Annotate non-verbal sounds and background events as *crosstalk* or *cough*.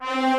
you *laughs*